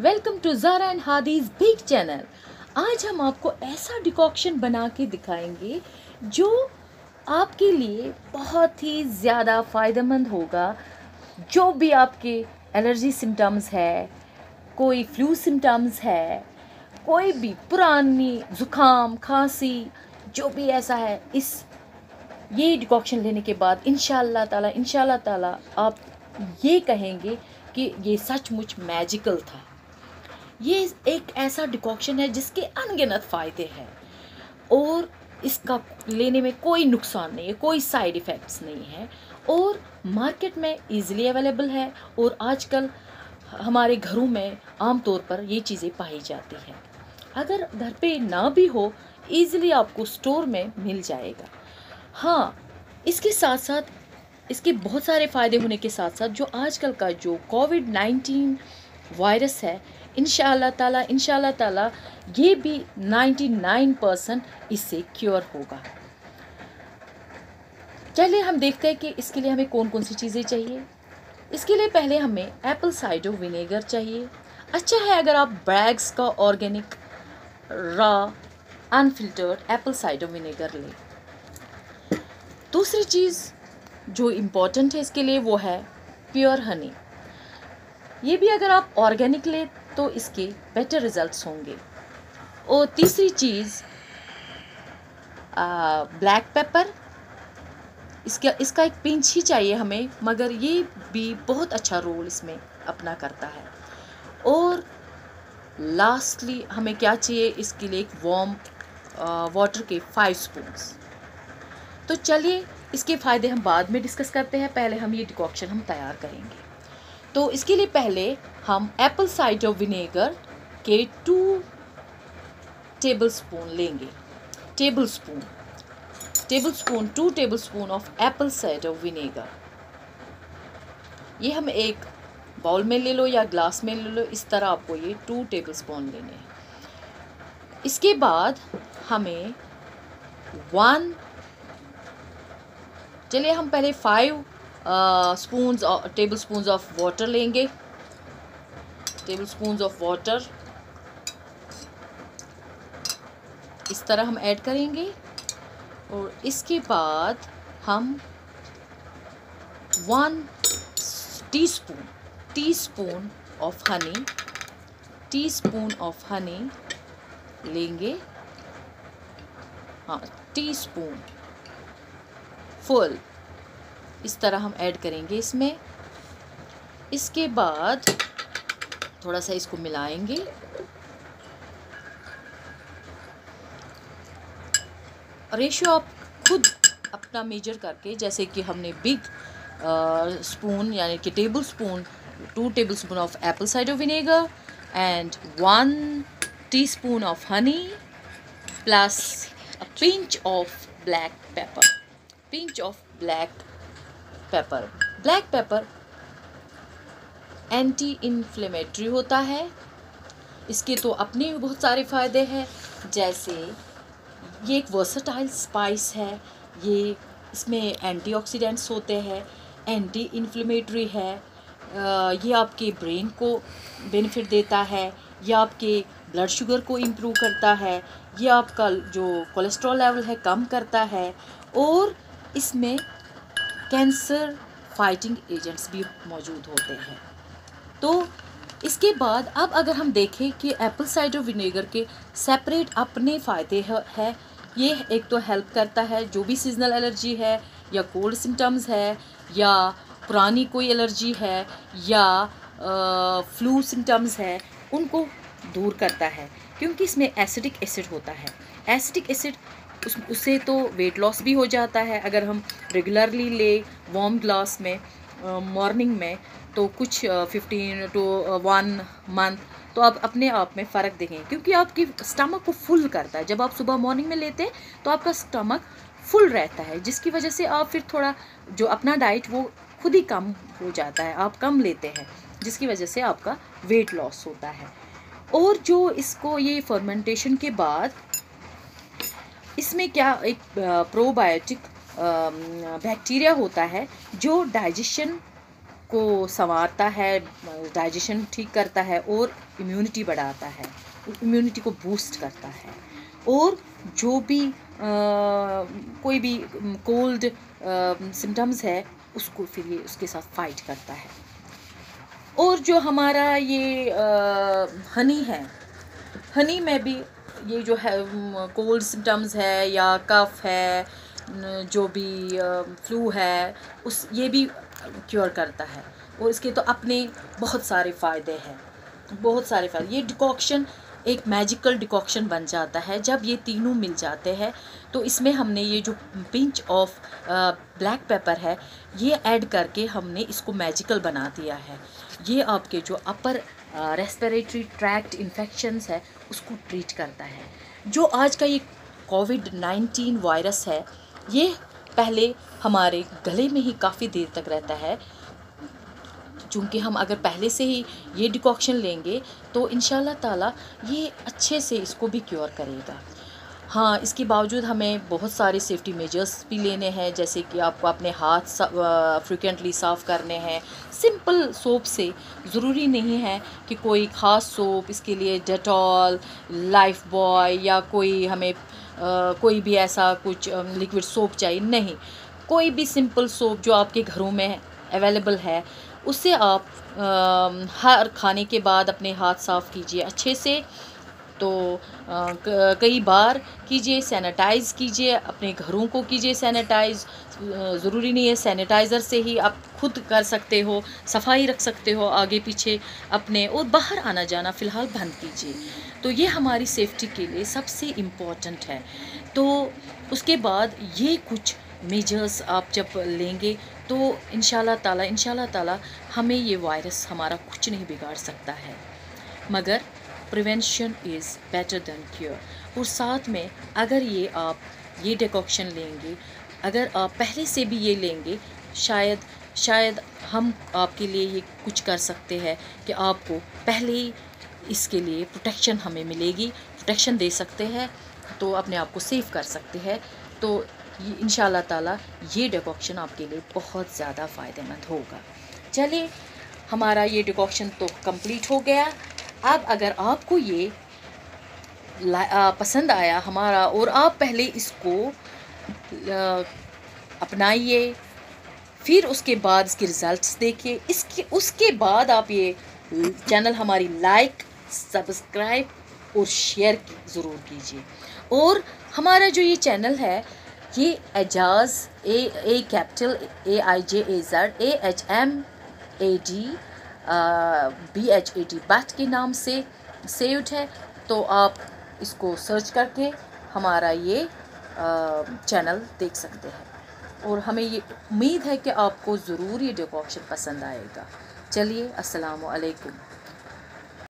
वालेकुम to Zara and Hadi's big channel आज हम आपको ऐसा डिकॉक्शन बना के दिखाएँगे जो आपके लिए बहुत ही ज़्यादा फ़ायदेमंद होगा। जो भी आपके एलर्जी सिम्टम्स है, कोई फ्लू सिम्टम्स है, कोई भी पुरानी ज़ुकाम, खांसी, जो भी ऐसा है, इस ये डिकॉक्शन लेने के बाद इन ताला इन ताला आप ये कहेंगे कि ये सचमुच मैजिकल था। ये एक ऐसा डिकॉक्शन है जिसके अनगिनत फ़ायदे हैं। और इसका लेने में कोई नुकसान नहीं है, कोई साइड इफ़ेक्ट्स नहीं है। और मार्केट में इजीली अवेलेबल है और आजकल हमारे घरों में आम तौर पर ये चीज़ें पाई जाती हैं। अगर घर पे ना भी हो ईज़िली आपको स्टोर में मिल जाएगा। हाँ इसके साथ साथ इसके बहुत सारे फ़ायदे होने के साथ साथ जो आजकल का जो कोविड नाइन्टीन वायरस है इन ताला इन ताला ये भी 99 परसेंट इससे क्योर होगा। चलिए हम देखते हैं कि इसके लिए हमें कौन कौन सी चीज़ें चाहिए। इसके लिए पहले हमें एप्पल साइडर विनेगर चाहिए। अच्छा है अगर आप बैग्स का organic raw unfiltered apple cider vinegar लें। दूसरी चीज़ जो इम्पोर्टेंट है इसके लिए वो है प्योर हनी ये भी अगर आप ऑर्गेनिक लें तो इसके बेटर रिजल्ट्स होंगे. और तीसरी चीज़ ब्लैक पेपर इसका इसका एक पिंच ही चाहिए हमें, मगर ये भी बहुत अच्छा रोल इसमें अपना करता है. और लास्टली हमें क्या चाहिए? इसके लिए एक वॉम वाटर के फाइव स्पून्स तो चलिए इसके फ़ायदे हम बाद में डिस्कस करते हैं। पहले हम ये डिकॉक्शन हम तैयार करेंगे। तो इसके लिए पहले हम एप्पल साइडर विनेगर के टू टेबल स्पून लेंगे। Tablespoon tablespoon two tablespoon of apple cider vinegar ये हम एक बाउल में ले लो या ग्लास में ले लो, इस तरह आपको ये टू टेबल स्पून लेने हैं। इसके बाद हमें वन चलिए हम पहले five spoons tablespoons of water लेंगे। टेबल स्पून्स ऑफ़ वाटर इस तरह हम ऐड करेंगे। और इसके बाद हम one teaspoon teaspoon of honey teaspoon of honey लेंगे। हाँ टी स्पून फुल। इस तरह हम ऐड करेंगे इसमें। इसके बाद थोड़ा सा इसको मिलाएँगे। रेशो आप खुद अपना मेजर करके, जैसे कि हमने बिग स्पून, यानी कि tablespoon, two tablespoon of apple cider vinegar, and one teaspoon of honey, plus a pinch of black pepper pinch of black pepper black pepper anti inflammatory होता है। इसके तो अपने भी बहुत सारे फ़ायदे हैं। जैसे ये एक वर्सटाइल स्पाइस है। ये इसमें एंटीऑक्सीडेंट्स होते हैं। एंटी इन्फ्लेमेटरी है ये आपके ब्रेन को बेनिफिट देता है। ये आपके ब्लड शुगर को इम्प्रूव करता है। ये आपका जो कोलेस्ट्रॉल लेवल है कम करता है। और इसमें कैंसर फाइटिंग एजेंट्स भी मौजूद होते हैं। तो इसके बाद अब अगर हम देखें कि एप्पल साइडर विनेगर के सेपरेट अपने फ़ायदे है ये एक तो हेल्प करता है, जो भी सीजनल एलर्जी है, या कोल्ड सिम्टम्स है, या पुरानी कोई एलर्जी है, या फ्लू सिम्टम्स है, उनको दूर करता है, क्योंकि इसमें एसिडिक एसिड होता है। एसिडिक एसिड उस उससे तो वेट लॉस भी हो जाता है। अगर हम रेगुलरली ले वार्म ग्लास में मॉर्निंग में तो कुछ फिफ्टीन टू वन मंथ तो आप अपने आप में फ़र्क देखें। क्योंकि आपकी स्टमक को फुल करता है। जब आप सुबह मॉर्निंग में लेते हैं तो आपका स्टमक फुल रहता है। जिसकी वजह से आप फिर थोड़ा जो अपना डाइट वो खुद ही कम हो जाता है। आप कम लेते हैं, जिसकी वजह से आपका वेट लॉस होता है। और जो इसको ये फर्मेंटेशन के बाद इसमें क्या एक प्रोबायोटिक बैक्टीरिया होता है जो डाइजेशन को संवारता है डाइजेशन ठीक करता है और इम्यूनिटी बढ़ाता है इम्यूनिटी को बूस्ट करता है। और जो भी आ, कोई भी कोल्ड सिम्टम्स है उसको फिर ये उसके साथ फाइट करता है। और जो हमारा ये आ, हनी है हनी में भी ये जो है कोल्ड सिम्टम्स है या कफ़ है जो भी फ्लू है, उस, ये भी क्योर करता है। और इसके तो अपने बहुत सारे फ़ायदे हैं। बहुत सारे फ़ायदे। ये डिकॉक्शन एक मैजिकल डिकॉक्शन बन जाता है। जब ये तीनों मिल जाते हैं तो इसमें हमने ये जो पिंच ऑफ़ ब्लैक पेपर है, ये ऐड करके हमने इसको मैजिकल बना दिया है। ये आपके जो अपर रेस्पिरेटरी ट्रैक्ट इन्फेक्शंस है, उसको ट्रीट करता है। जो आज का ये कोविड नाइन्टीन वायरस है, ये पहले हमारे गले में ही काफ़ी देर तक रहता है। चूँकि हम अगर पहले से ही ये डिकॉक्शन लेंगे तो इन ताला ये अच्छे से इसको भी क्योर करेगा। हाँ इसके बावजूद हमें बहुत सारे सेफ्टी मेजर्स भी लेने हैं जैसे कि आपको अपने हाथ फ्रिक्वेंटली साफ़ करने हैं। सिंपल सोप से ज़रूरी नहीं है कि कोई ख़ास सोप इसके लिए डेटॉल लाइफ बॉय या कोई हमें आ, कोई भी ऐसा कुछ लिक्विड सोप चाहिए नहीं। कोई भी सिंपल सोप जो आपके घरों में अवेलेबल है उससे आप आ, हर खाने के बाद अपने हाथ साफ़ कीजिए। अच्छे से तो कई बार कीजिए, सैनिटाइज़ कीजिए, अपने घरों को कीजिए सैनिटाइज़। ज़रूरी नहीं है सैनिटाइज़र से ही आप खुद कर सकते हो, सफ़ाई रख सकते हो आगे पीछे अपने और बाहर आना जाना फ़िलहाल बंद कीजिए। तो ये हमारी सेफ्टी के लिए सबसे इंपॉर्टेंट है। तो उसके बाद ये कुछ मेजर्स आप जब लेंगे तो इन ताला इन ताला हमें ये वायरस हमारा कुछ नहीं बिगाड़ सकता है। मगर prevention is better than cure और साथ में अगर ये आप, ये डिकॉक्शन लेंगे, अगर आप पहले से भी ये लेंगे, शायद शायद हम आपके लिए ये कुछ कर सकते हैं कि आपको पहले ही इसके लिए प्रोटेक्शन हमें मिलेगी प्रोटेक्शन दे सकते हैं तो अपने आप को सेव कर सकते हैं। तो इन ताला, ये डिकॉक्शन आपके लिए बहुत ज़्यादा फ़ायदेमंद होगा। चलिए, हमारा ये डिकॉक्शन तो कंप्लीट हो गया। अब अगर आपको ये पसंद आया हमारा और आप पहले इसको अपनाइए, फिर उसके बाद इसके रिज़ल्ट्स देखिए। इसके, उसके बाद आप ये चैनल हमारी लाइक सब्सक्राइब और शेयर की, ज़रूर कीजिए। और हमारा जो ये चैनल है, ये Aijaz A A capital A I J A Z A H M A D B H A T Bhat के नाम से सेव्ड है तो आप इसको सर्च करके हमारा ये चैनल देख सकते हैं। और हमें ये उम्मीद है कि आपको ज़रूर ये डिकॉक्शन पसंद आएगा। चलिए अस्सलाम वालेकुम